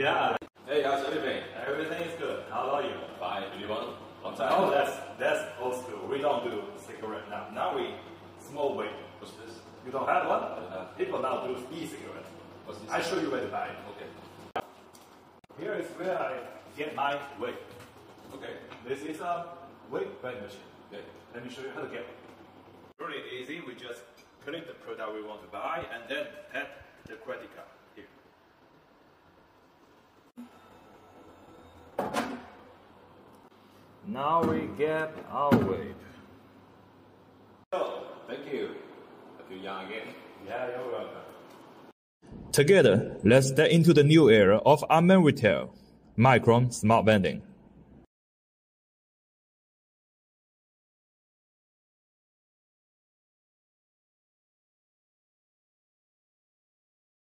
Yeah. Hey, how's everything? Everything is good. How about you? Fine. Do you want long time? Oh, that's that's old school. We don't do cigarette now. Now we smoke vape. What's this? You don't have one? I have. People now do e-cigarette. What's this? I show you where to buy it. Okay. Here is where I get my vape. Okay. This is a vape vending machine. Okay. Let me show you how to get it. Really easy. We just click the product we want to buy and then tap the credit card. Now we get our vape. Oh, thank you. I feel young again. Yeah, you're welcome. Together, let's step into the new era of unmanned retail, Micron Smart Vending.